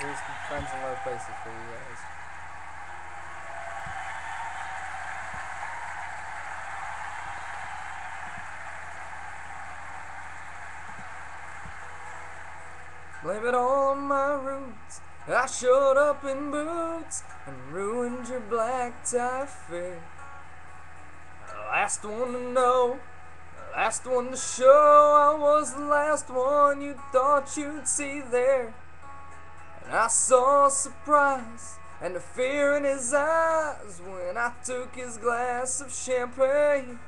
Here's some friends in low places for you guys. Blame it all on my roots. I showed up in boots and ruined your black tie affair. Last one to know, last one to show. I was the last one you thought you'd see there. And I saw surprise and the fear in his eyes when I took his glass of champagne.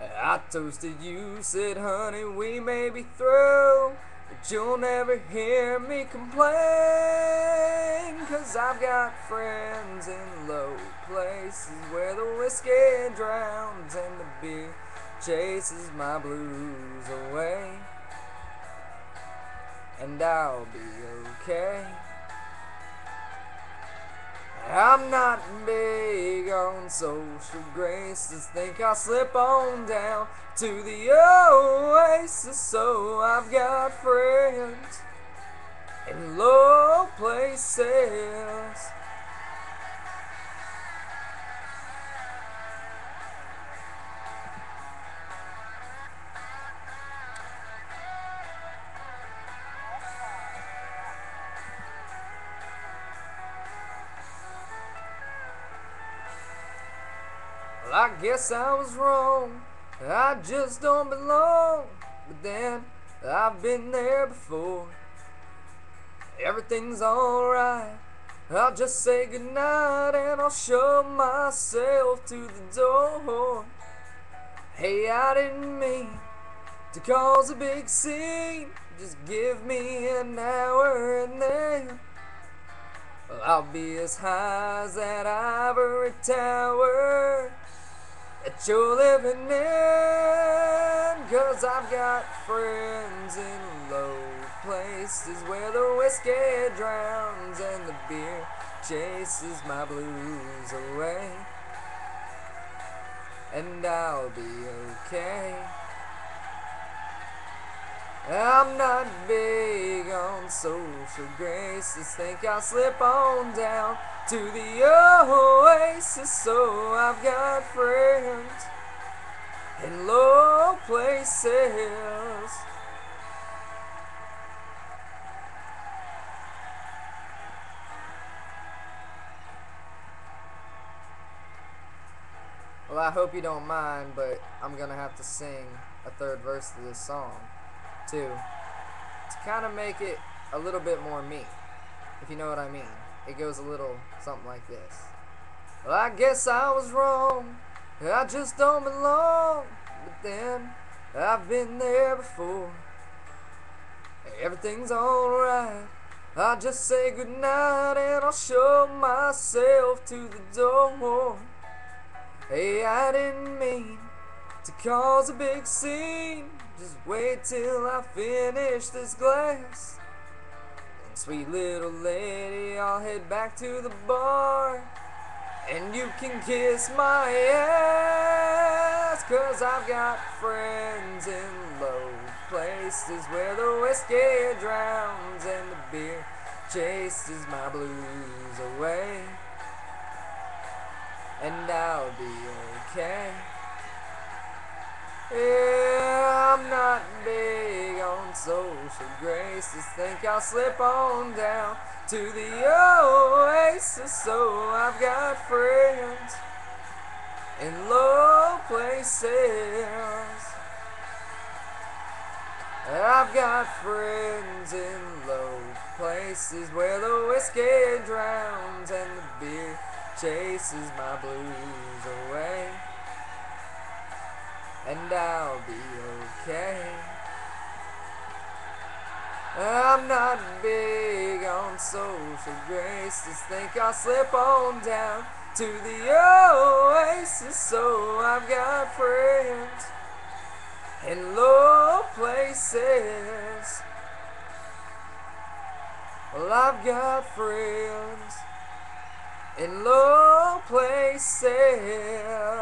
I toasted you, said, honey, we may be through. But you'll never hear me complain, cause I've got friends in low places where the whiskey drowns and the beer chases my blues away. And I'll be okay. I'm not big on social graces. Think I'll slip on down to the oasis. So I've got friends in low places. Well, I guess I was wrong. I just don't belong. But then I've been there before. Everything's alright. I'll just say goodnight and I'll show myself to the door. Hey, I didn't mean to cause a big scene. Just give me an hour and then I'll be as high as that ivory tower that you're living in. Cause I've got friends in low places where the whiskey drowns and the beer chases my blues away. And I'll be okay. I'm not big on social graces. Think I'll slip on down to the oasis. So I've got friends in low places. Well, I hope you don't mind, but I'm gonna have to sing a third verse to this song, too, to kind of make it a little bit more me, if you know what I mean. It goes a little something like this. Well, I guess I was wrong. I just don't belong. But then I've been there before. Everything's alright. I'll just say goodnight and I'll show myself to the door. Hey, I didn't mean to cause a big scene. Just wait till I finish this glass. Sweet little lady, I'll head back to the bar. And you can kiss my ass. Cause I've got friends in low places where the whiskey drowns and the beer chases my blues away and I'll be okay. Yeah, social graces. Think I'll slip on down to the oasis. So I've got friends in low places. I've got friends in low places where the whiskey drowns and the beer chases my blues away. And I'll be okay. I'm not big on social graces. Think I'll slip on down to the oasis. So I've got friends in low places. Well, I've got friends in low places.